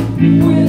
with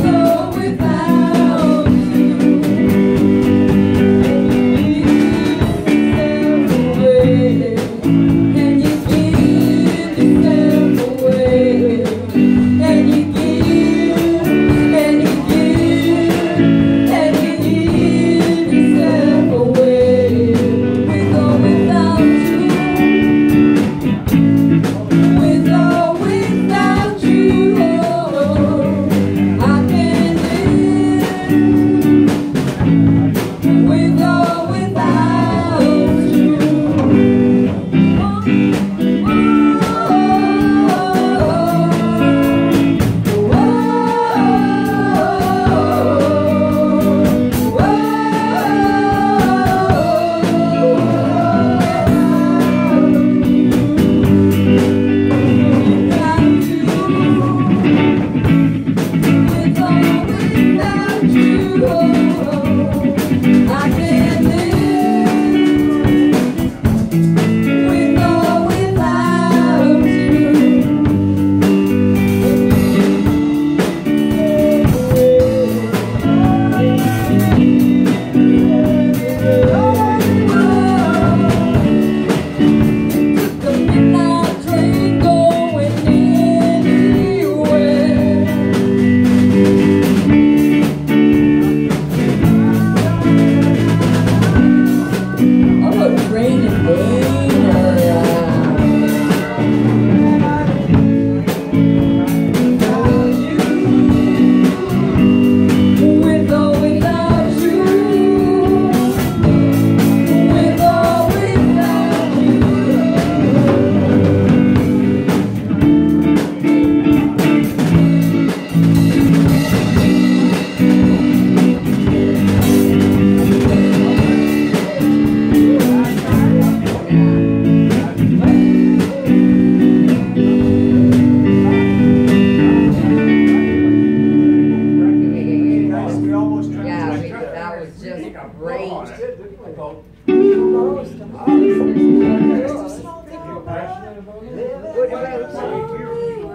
rain and.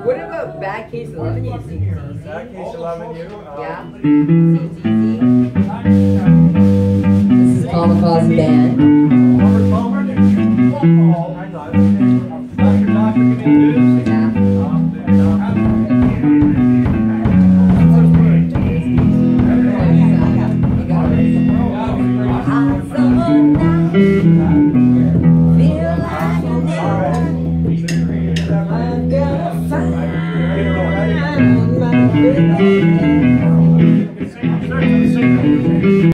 What about, Bad Case 11 years? Bad Case 11 years? Yeah. This is Holocaust Band.